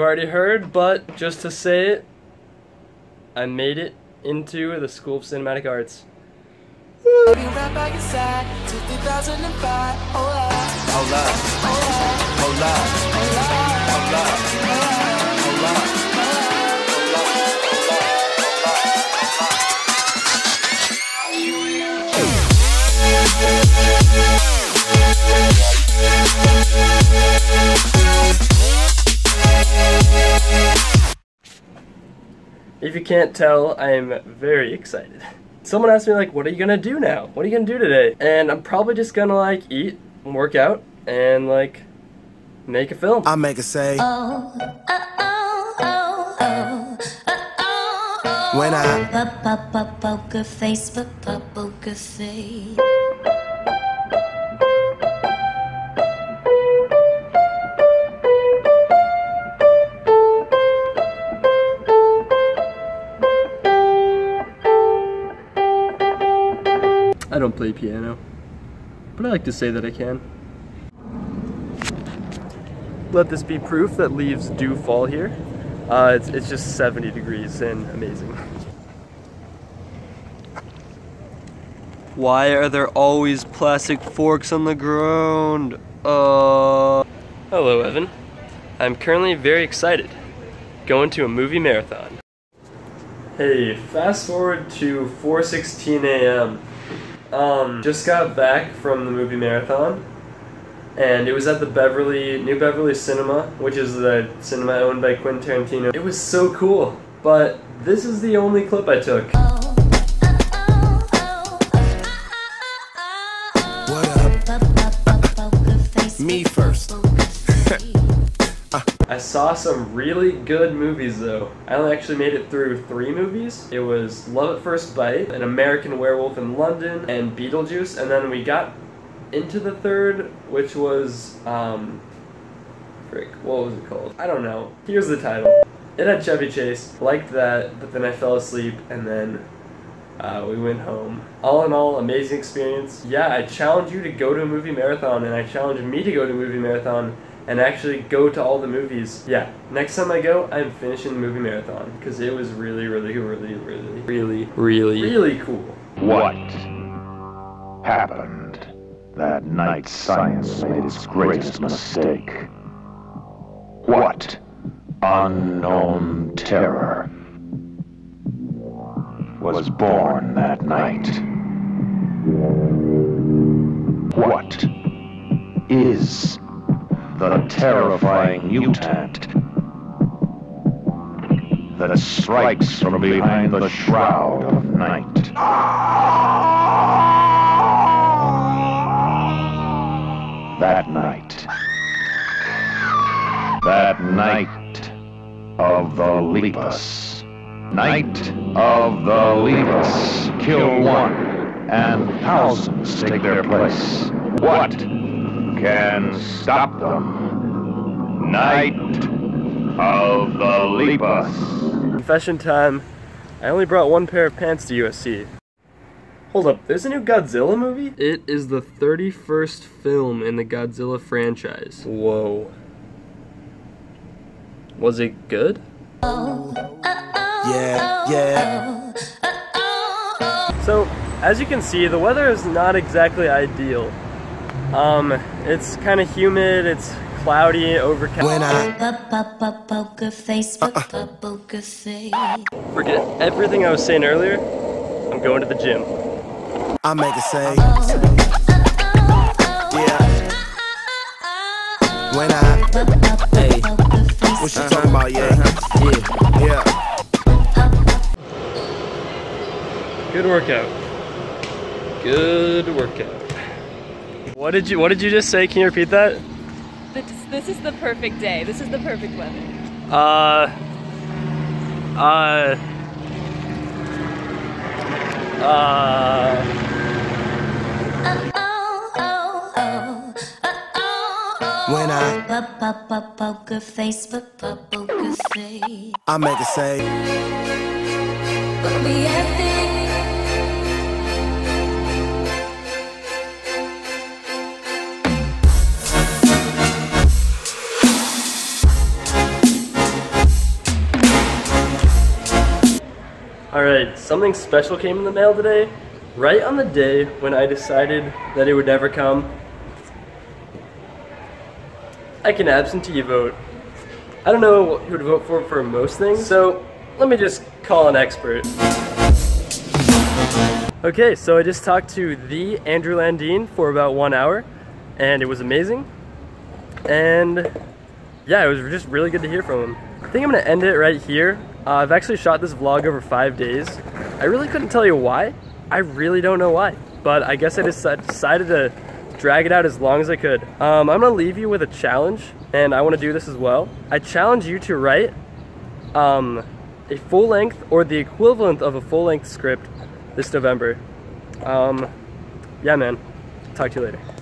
you've already heard, but just to say it, I made it into the School of Cinematic Arts. Up, If you can't tell, I am very excited. Someone asked me like, what are you gonna do now? What are you gonna do today? And I'm probably just gonna like eat, work out, and like make a film. I make a say. Oh, uh, oh, oh, oh, uh, oh, oh. When I- Po- po- po- Poker face, po- po- poker face. I don't play piano, but I like to say that I can. Let this be proof that leaves do fall here. Uh, it's, it's just 70 degrees and amazing. Why are there always plastic forks on the ground? Uh. Hello, Evan. I'm currently very excited. Going to a movie marathon. Hey, fast forward to 4:16 a.m. Um, just got back from the movie marathon, and it was at the Beverly New Beverly Cinema, which is the cinema owned by Quentin Tarantino. It was so cool, but this is the only clip I took. Me oh, I saw some really good movies though. I only actually made it through three movies. It was Love at First Bite, An American Werewolf in London, and Beetlejuice. And then we got into the third, which was um, frick, what was it called? I don't know. Here's the title. It had Chevy Chase. Liked that, but then I fell asleep, and then uh, we went home. All in all, amazing experience. Yeah, I challenge you to go to a movie marathon, and I challenge me to go to a movie marathon and actually go to all the movies. Yeah, next time I go, I'm finishing the movie marathon because it was really, really, really, really, really, really, really cool. What happened that night science made its greatest mistake? What unknown terror was born that night? What is the terrifying mutant that strikes from behind the shroud of night? That night. That night of the Lepus. Night of the Lepus. Kill one, and thousands take their place. What can stop them? Night of the Lepus. Confession time. I only brought one pair of pants to USC. Hold up, there's a new Godzilla movie? It is the 31st film in the Godzilla franchise. Whoa. Was it good? Yeah, yeah. So, as you can see, the weather is not exactly ideal. Um, it's kind of humid, it's cloudy, overcast. When I- face, face. Forget everything I was saying earlier. I'm going to the gym. I make a say. Yeah. When I. Hey. What you talking about? Yeah. Yeah. Yeah. Good workout. Good workout. What did you What did you just say? Can you repeat that? This, this is the perfect day. This is the perfect weather. Uh. Uh. Uh. When I. Po- po- po- Poker face, po- po- poker face. I make a say. Something special came in the mail today, right on the day when I decided that it would never come. I can absentee vote. I don't know who to vote for for most things, so let me just call an expert. Okay, so I just talked to the Andrew Landine for about one hour, and it was amazing. And yeah, it was just really good to hear from him. I think I'm gonna end it right here. Uh, I've actually shot this vlog over five days. I really couldn't tell you why. I really don't know why, but I guess I just decided to drag it out as long as I could. Um, I'm gonna leave you with a challenge, and I wanna do this as well. I challenge you to write um, a full length or the equivalent of a full length script this November. Um, yeah, man. Talk to you later.